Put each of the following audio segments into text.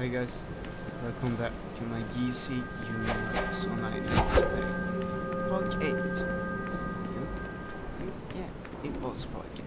Hi guys, welcome back to my DC Universe Online Let's Part 8. Yeah, it was part 8.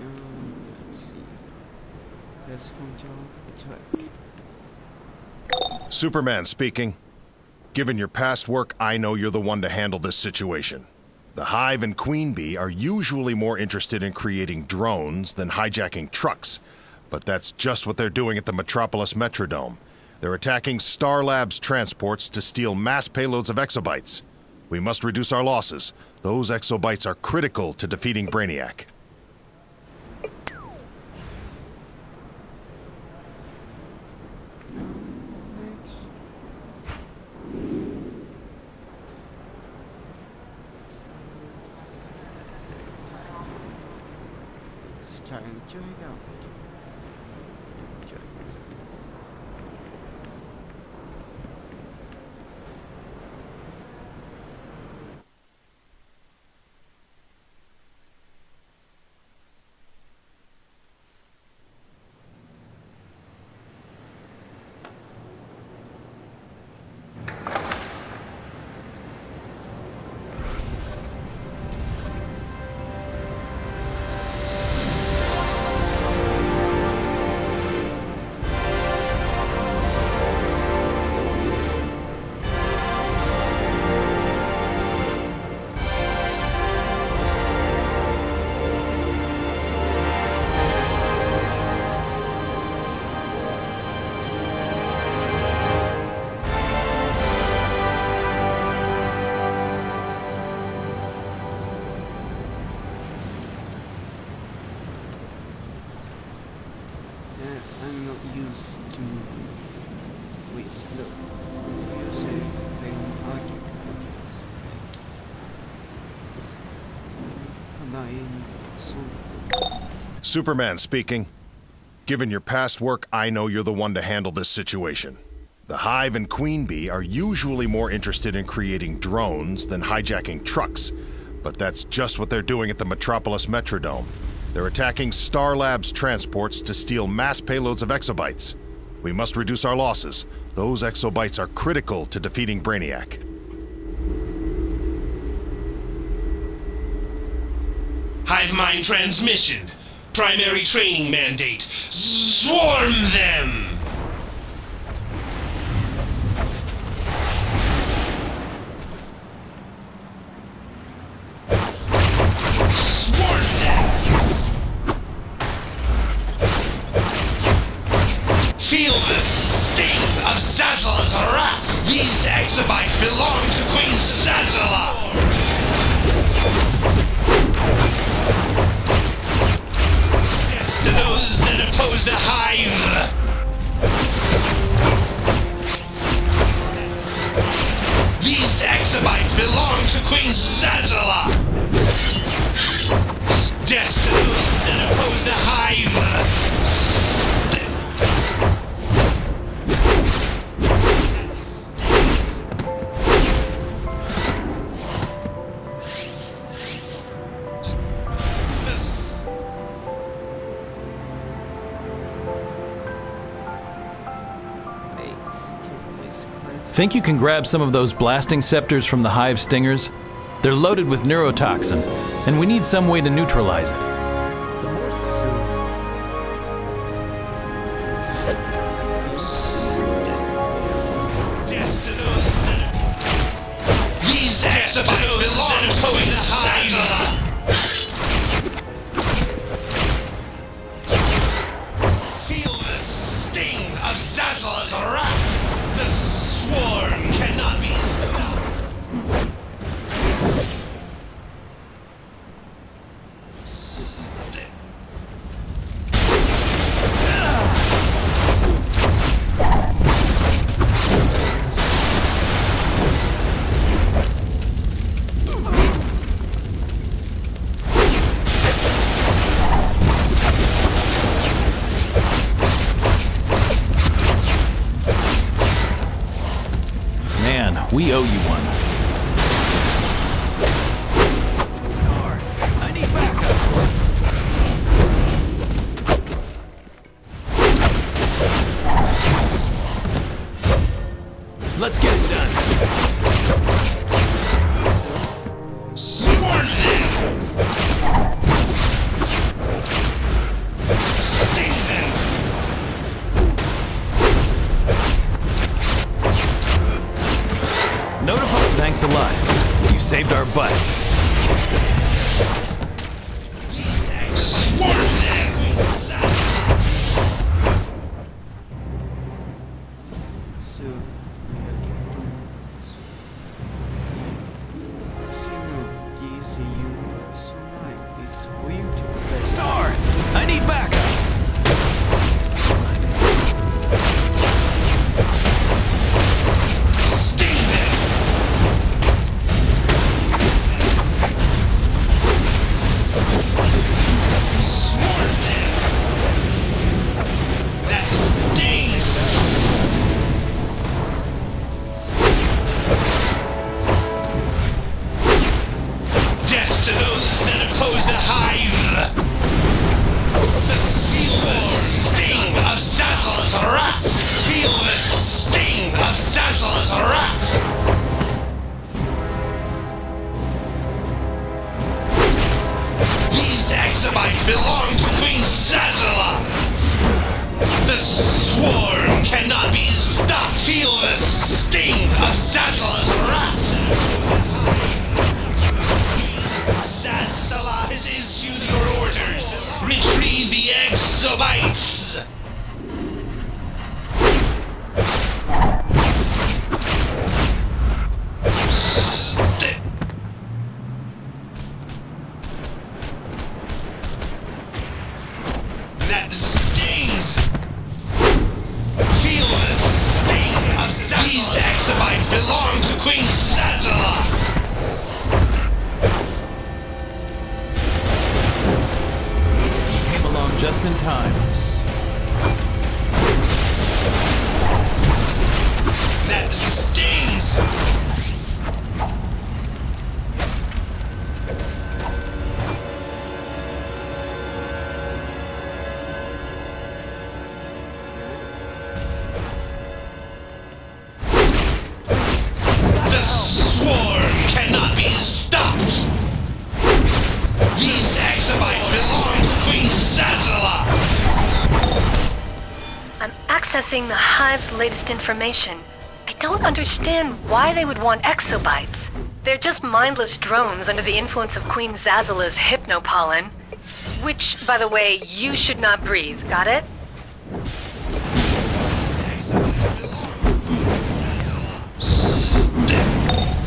Um, let's see. Let's control attack. Superman speaking. Given your past work, I know you're the one to handle this situation. The Hive and Queen Bee are usually more interested in creating drones than hijacking trucks, but that's just what they're doing at the Metropolis Metrodome. They're attacking Star Labs transports to steal mass payloads of exobytes. We must reduce our losses. Those exobytes are critical to defeating Brainiac. It's time to check out. Check Superman speaking. Given your past work, I know you're the one to handle this situation. The Hive and Queen Bee are usually more interested in creating drones than hijacking trucks, but that's just what they're doing at the Metropolis Metrodome. They're attacking Star Labs transports to steal mass payloads of exobytes. We must reduce our losses. Those exobytes are critical to defeating Brainiac. Hive mind transmission. Primary training mandate. Swarm them! Think you can grab some of those blasting scepters from the hive stingers? They're loaded with neurotoxin, and we need some way to neutralize it. Feel the sting of Zazzala's wrath. Notify. Thanks a lot. You saved our butts. Swarm them! So, we exobytes belong to Queen Zazzala! The swarm cannot be stopped! Feel the sting of Zazzala's wrath! Sassala has issued your orders! Retrieve the exobytes! Just in time. The Hive's latest information. I don't understand why they would want exobytes. They're just mindless drones under the influence of Queen Zazzala's hypnopollen. Which, by the way, you should not breathe, got it?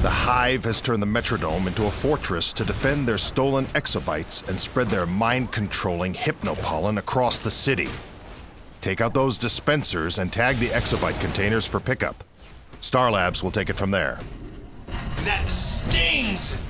The Hive has turned the Metrodome into a fortress to defend their stolen exobytes and spread their mind controlling hypnopollen across the city. Take out those dispensers and tag the exobyte containers for pickup. Star Labs will take it from there. That stings!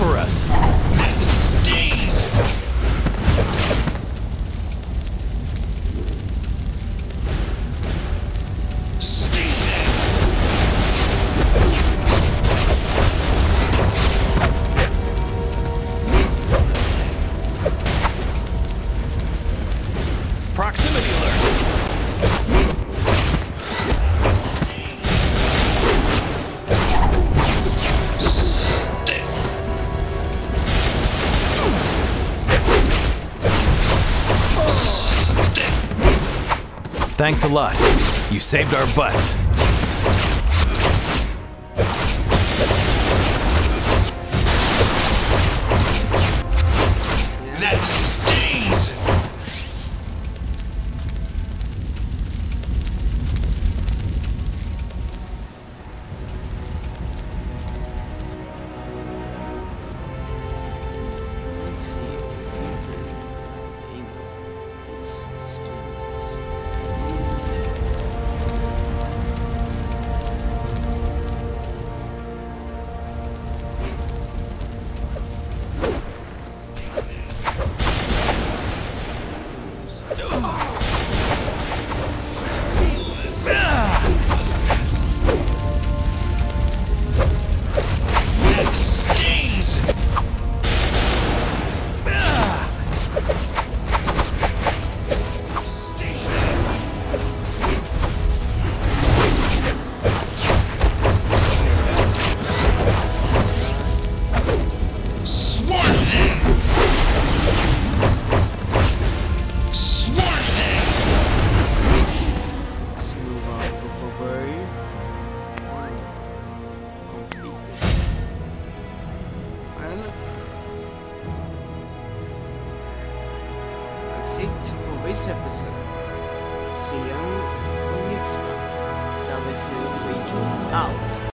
Cover us. Thanks a lot. You saved our butts.